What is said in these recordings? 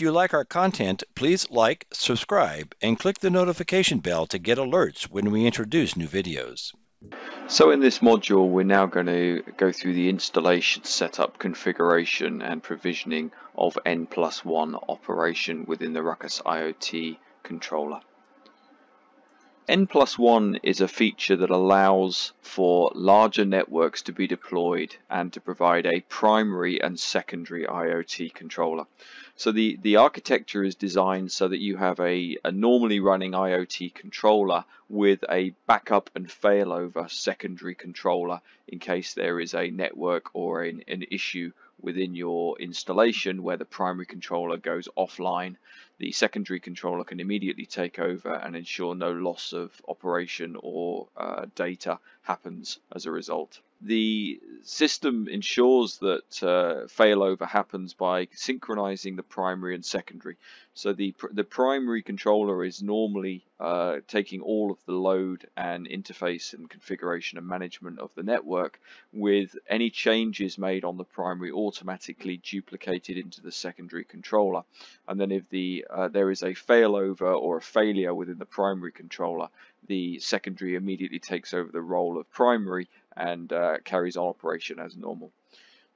If you like our content, please like, subscribe, and click the notification bell to get alerts when we introduce new videos. So in this module we're now going to go through the installation, setup, configuration and provisioning of N plus 1 operation within the Ruckus IoT controller. N plus 1 is a feature that allows for larger networks to be deployed and to provide a primary and secondary IoT controller. So the, the architecture is designed so that you have a, a normally running IoT controller with a backup and failover secondary controller in case there is a network or an, an issue within your installation where the primary controller goes offline, the secondary controller can immediately take over and ensure no loss of operation or uh, data happens as a result. The system ensures that uh, failover happens by synchronizing the primary and secondary. So the, the primary controller is normally uh, taking all of the load and interface and configuration and management of the network with any changes made on the primary automatically duplicated into the secondary controller. And then if the uh, there is a failover or a failure within the primary controller, the secondary immediately takes over the role of primary and uh, carries on operation as normal.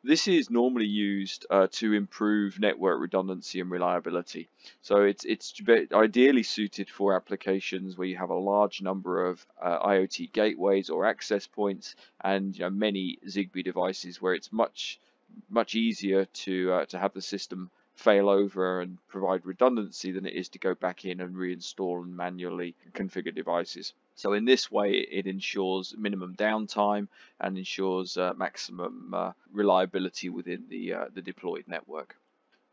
This is normally used uh, to improve network redundancy and reliability. So it's it's ideally suited for applications where you have a large number of uh, IoT gateways or access points and you know, many Zigbee devices where it's much much easier to uh, to have the system fail over and provide redundancy than it is to go back in and reinstall and manually configure devices. So in this way, it ensures minimum downtime and ensures uh, maximum uh, reliability within the, uh, the deployed network.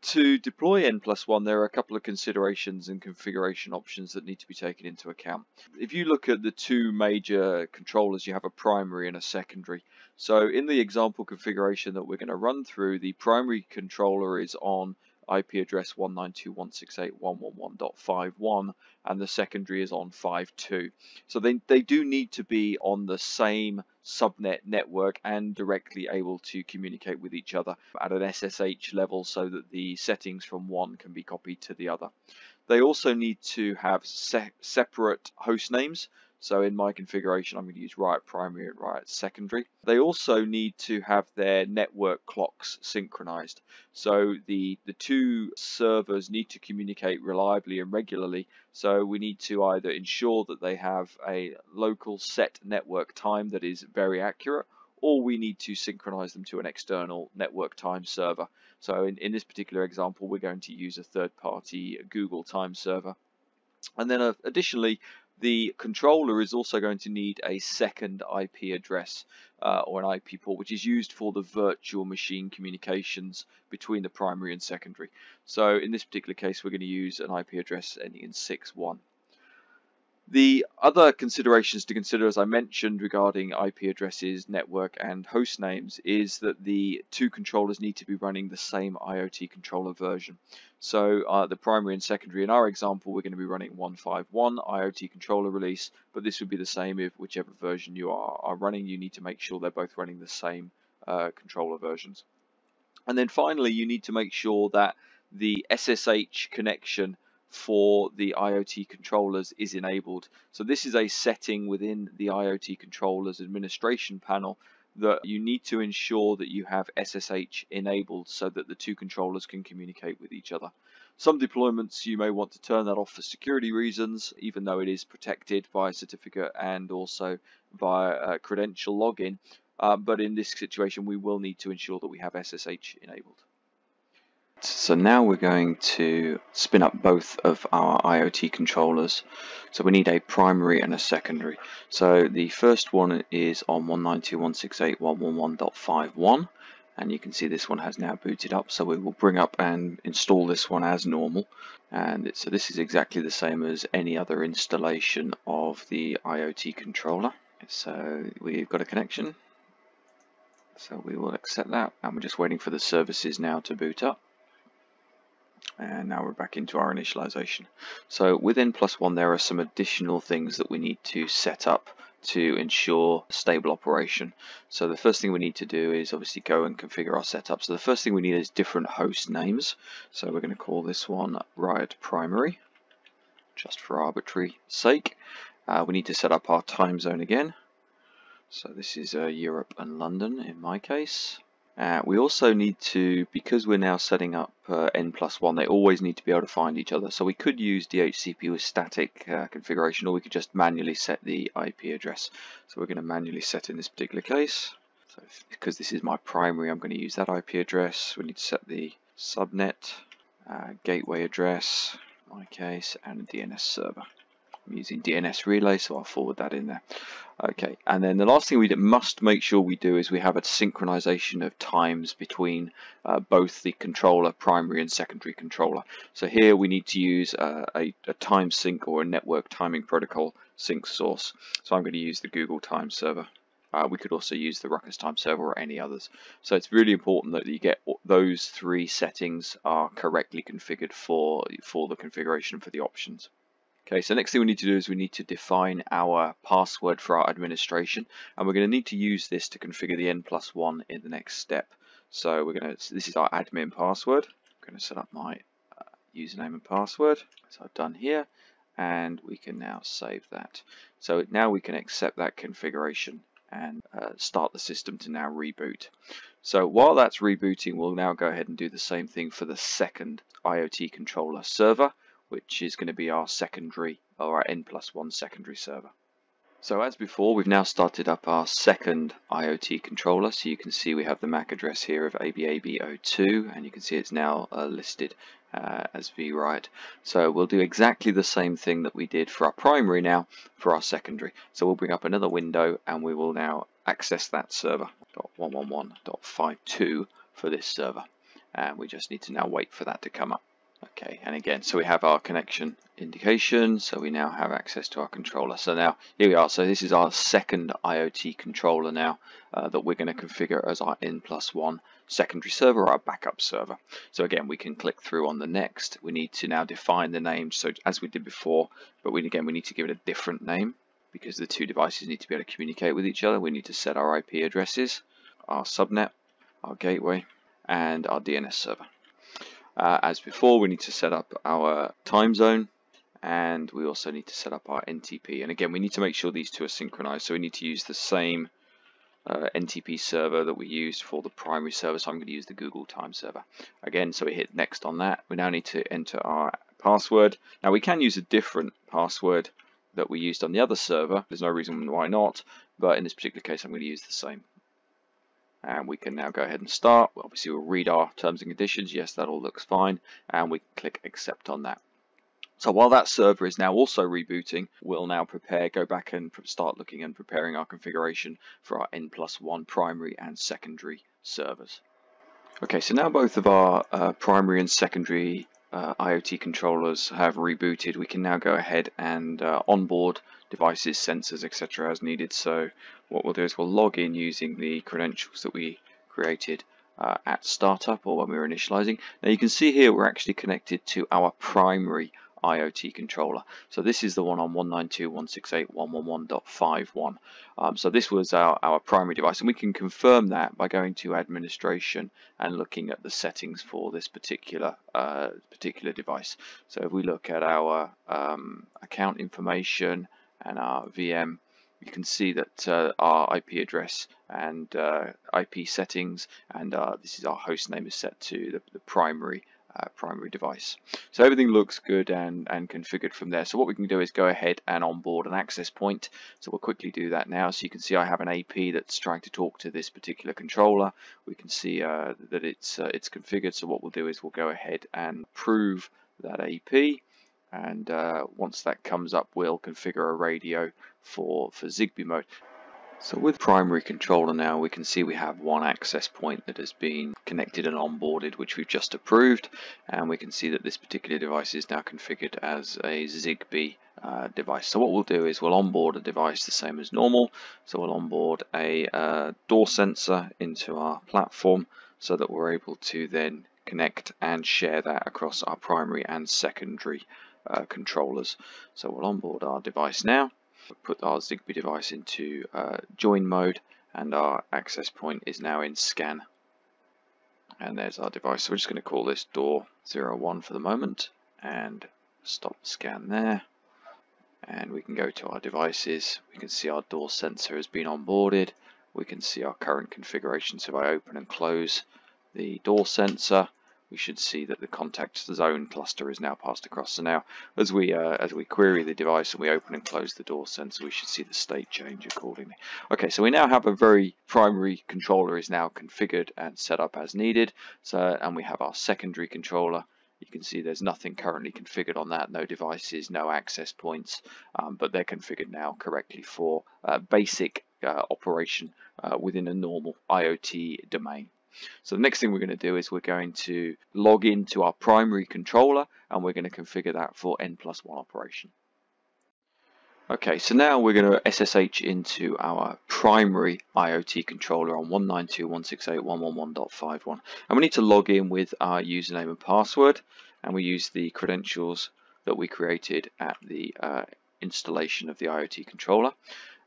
To deploy N plus 1, there are a couple of considerations and configuration options that need to be taken into account. If you look at the two major controllers, you have a primary and a secondary. So in the example configuration that we're going to run through, the primary controller is on IP address 192.168.111.51 and the secondary is on 5.2. So they, they do need to be on the same subnet network and directly able to communicate with each other at an SSH level so that the settings from one can be copied to the other. They also need to have se separate host names so in my configuration, I'm going to use Riot Primary and Riot Secondary. They also need to have their network clocks synchronized. So the, the two servers need to communicate reliably and regularly. So we need to either ensure that they have a local set network time that is very accurate or we need to synchronize them to an external network time server. So in, in this particular example, we're going to use a third-party Google time server. And then uh, additionally, the controller is also going to need a second IP address uh, or an IP port, which is used for the virtual machine communications between the primary and secondary. So in this particular case, we're going to use an IP address ending in 6.1. The other considerations to consider, as I mentioned, regarding IP addresses, network, and host names is that the two controllers need to be running the same IoT controller version. So uh, the primary and secondary, in our example, we're going to be running 151 IoT controller release, but this would be the same if whichever version you are, are running, you need to make sure they're both running the same uh, controller versions. And then finally, you need to make sure that the SSH connection for the IoT controllers is enabled. So this is a setting within the IoT controllers administration panel that you need to ensure that you have SSH enabled so that the two controllers can communicate with each other. Some deployments you may want to turn that off for security reasons, even though it is protected by a certificate and also via credential login. Uh, but in this situation, we will need to ensure that we have SSH enabled. So now we're going to spin up both of our IoT controllers. So we need a primary and a secondary. So the first one is on 192.168.111.51 and you can see this one has now booted up so we will bring up and install this one as normal and so this is exactly the same as any other installation of the IoT controller. So we've got a connection so we will accept that and we're just waiting for the services now to boot up and now we're back into our initialization. So within plus one there are some additional things that we need to set up to ensure stable operation. So the first thing we need to do is obviously go and configure our setup. So the first thing we need is different host names. So we're going to call this one Riot Primary, just for arbitrary sake. Uh, we need to set up our time zone again. So this is uh, Europe and London in my case. Uh, we also need to, because we're now setting up uh, n plus 1, they always need to be able to find each other. So we could use DHCP with static uh, configuration or we could just manually set the IP address. So we're going to manually set in this particular case. So if, because this is my primary, I'm going to use that IP address. We need to set the subnet, uh, gateway address, my case, and a DNS server. I'm using DNS relay, so I'll forward that in there. Okay, and then the last thing we must make sure we do is we have a synchronization of times between uh, both the controller, primary and secondary controller. So here we need to use uh, a, a, time sync or a network timing protocol sync source. So I'm going to use the Google Time Server. Uh, we could also use the Ruckus Time Server or any others. So it's really important that you get those three settings are correctly configured for, for the configuration for the options. Okay, so next thing we need to do is we need to define our password for our administration, and we're going to need to use this to configure the n plus one in the next step. So we're going to, this is our admin password. I'm going to set up my uh, username and password, as I've done here, and we can now save that. So now we can accept that configuration and uh, start the system to now reboot. So while that's rebooting, we'll now go ahead and do the same thing for the second IoT controller server which is going to be our secondary or our n plus one secondary server. So as before, we've now started up our second IoT controller. So you can see we have the MAC address here of ABAB02, and you can see it's now uh, listed uh, as VWrite. So we'll do exactly the same thing that we did for our primary now for our secondary. So we'll bring up another window, and we will now access that server, .111.52 for this server. And we just need to now wait for that to come up. Okay, and again, so we have our connection indication, so we now have access to our controller. So now, here we are, so this is our second IoT controller now uh, that we're going to configure as our N plus one secondary server, our backup server. So again, we can click through on the next. We need to now define the name, so as we did before, but we, again, we need to give it a different name because the two devices need to be able to communicate with each other. We need to set our IP addresses, our subnet, our gateway, and our DNS server. Uh, as before, we need to set up our time zone and we also need to set up our NTP. And again, we need to make sure these two are synchronized. So we need to use the same uh, NTP server that we used for the primary server. So I'm going to use the Google Time server. Again, so we hit next on that. We now need to enter our password. Now we can use a different password that we used on the other server. There's no reason why not, but in this particular case, I'm going to use the same and we can now go ahead and start. Obviously, we'll read our terms and conditions. Yes, that all looks fine, and we click accept on that. So while that server is now also rebooting, we'll now prepare, go back and start looking and preparing our configuration for our N plus one primary and secondary servers. Okay, so now both of our uh, primary and secondary uh, IoT controllers have rebooted, we can now go ahead and uh, onboard devices, sensors, etc. as needed. So what we'll do is we'll log in using the credentials that we created uh, at startup or when we were initializing. Now you can see here we're actually connected to our primary IoT controller. So this is the one on 192.168.111.51. Um, so this was our, our primary device and we can confirm that by going to administration and looking at the settings for this particular uh, particular device. So if we look at our um, account information and our VM you can see that uh, our IP address and uh, IP settings and uh, this is our host name is set to the, the primary uh, primary device. So everything looks good and, and configured from there. So what we can do is go ahead and onboard an access point. So we'll quickly do that now. So you can see I have an AP that's trying to talk to this particular controller. We can see uh, that it's uh, it's configured. So what we'll do is we'll go ahead and prove that AP. And uh, once that comes up, we'll configure a radio for, for Zigbee mode. So with primary controller now we can see we have one access point that has been connected and onboarded which we've just approved and we can see that this particular device is now configured as a Zigbee uh, device. So what we'll do is we'll onboard a device the same as normal. So we'll onboard a uh, door sensor into our platform so that we're able to then connect and share that across our primary and secondary uh, controllers. So we'll onboard our device now Put our Zigbee device into uh, join mode and our access point is now in scan. And there's our device. So we're just going to call this door 01 for the moment and stop scan there. And we can go to our devices. We can see our door sensor has been onboarded. We can see our current configuration. So if I open and close the door sensor, we should see that the contact zone cluster is now passed across. So now, as we uh, as we query the device and we open and close the door sensor, we should see the state change accordingly. Okay, so we now have a very primary controller is now configured and set up as needed. So and we have our secondary controller. You can see there's nothing currently configured on that, no devices, no access points, um, but they're configured now correctly for uh, basic uh, operation uh, within a normal IoT domain. So the next thing we're going to do is we're going to log into our primary controller and we're going to configure that for N plus 1 operation. Okay, so now we're going to SSH into our primary IoT controller on 192.168.111.51 and we need to log in with our username and password and we use the credentials that we created at the uh, installation of the IoT controller.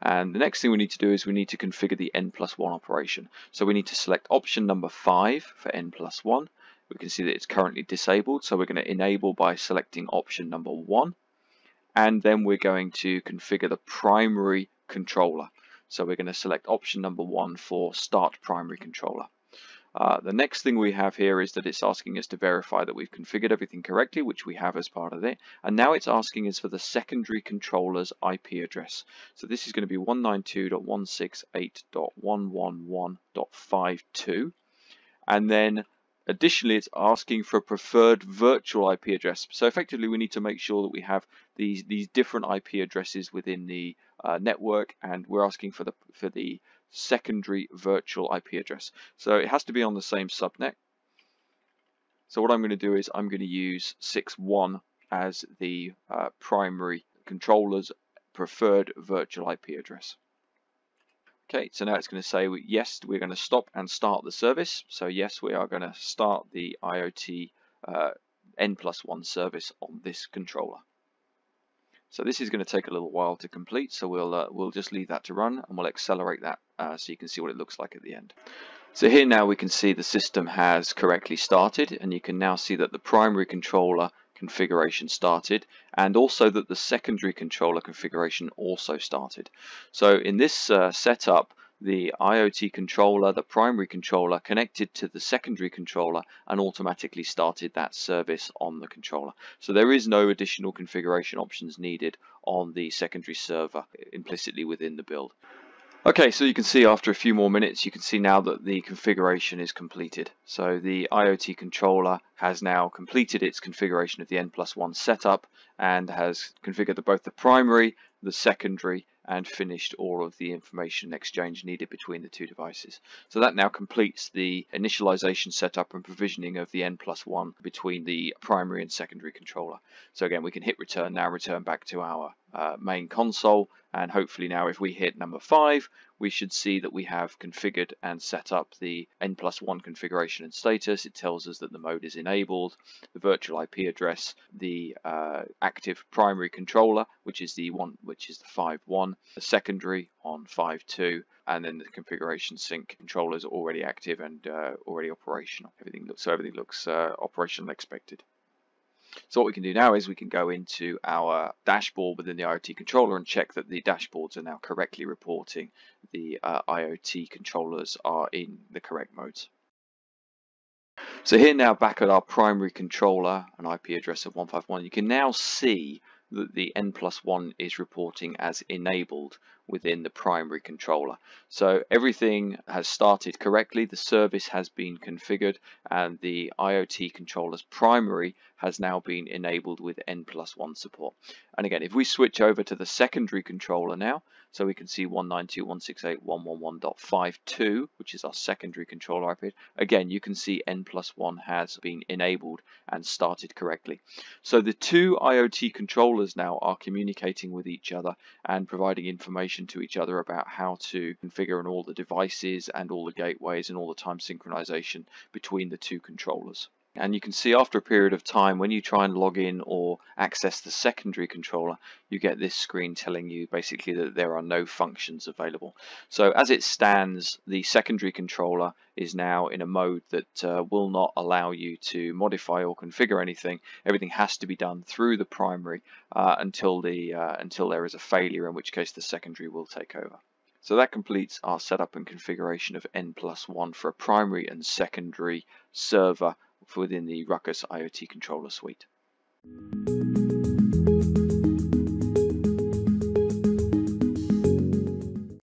And the next thing we need to do is we need to configure the n plus 1 operation. So we need to select option number 5 for n plus 1. We can see that it's currently disabled, so we're going to enable by selecting option number 1. And then we're going to configure the primary controller. So we're going to select option number 1 for start primary controller. Uh, the next thing we have here is that it's asking us to verify that we've configured everything correctly, which we have as part of it. And now it's asking us for the secondary controller's IP address. So this is going to be 192.168.111.52. And then Additionally, it's asking for a preferred virtual IP address. So effectively, we need to make sure that we have these these different IP addresses within the uh, network, and we're asking for the for the secondary virtual IP address. So it has to be on the same subnet. So what I'm going to do is I'm going to use 6.1 as the uh, primary controller's preferred virtual IP address. Okay, so now it's going to say yes, we're going to stop and start the service. So yes, we are going to start the IoT uh, N plus one service on this controller. So this is going to take a little while to complete, so we'll uh, we'll just leave that to run and we'll accelerate that uh, so you can see what it looks like at the end. So here now we can see the system has correctly started and you can now see that the primary controller configuration started and also that the secondary controller configuration also started. So in this uh, setup the IoT controller, the primary controller, connected to the secondary controller and automatically started that service on the controller. So there is no additional configuration options needed on the secondary server implicitly within the build. Okay, so you can see after a few more minutes, you can see now that the configuration is completed. So the IoT controller has now completed its configuration of the N plus 1 setup and has configured both the primary, the secondary, and finished all of the information exchange needed between the two devices. So that now completes the initialization setup and provisioning of the N plus 1 between the primary and secondary controller. So again, we can hit return now, return back to our uh, main console, and hopefully now if we hit number 5, we should see that we have configured and set up the N plus 1 configuration and status. It tells us that the mode is enabled, the virtual IP address, the uh, active primary controller, which is the one which is the 5.1, the secondary on 5.2, and then the configuration sync controller is already active and uh, already operational. Everything looks so everything looks uh, operational expected. So what we can do now is we can go into our dashboard within the IoT controller and check that the dashboards are now correctly reporting the uh, IoT controllers are in the correct modes. So here now back at our primary controller, an IP address of 151, you can now see that the N plus 1 is reporting as enabled within the primary controller. So everything has started correctly, the service has been configured, and the IoT controller's primary has now been enabled with N plus 1 support. And again, if we switch over to the secondary controller now, so we can see 192.168.111.52, which is our secondary controller IP. Again, you can see N plus 1 has been enabled and started correctly. So the two IoT controllers now are communicating with each other and providing information to each other about how to configure and all the devices and all the gateways and all the time synchronization between the two controllers. And you can see after a period of time, when you try and log in or access the secondary controller, you get this screen telling you basically that there are no functions available. So as it stands, the secondary controller is now in a mode that uh, will not allow you to modify or configure anything. Everything has to be done through the primary uh, until the uh, until there is a failure, in which case the secondary will take over. So that completes our setup and configuration of N plus 1 for a primary and secondary server within the Ruckus IoT controller suite.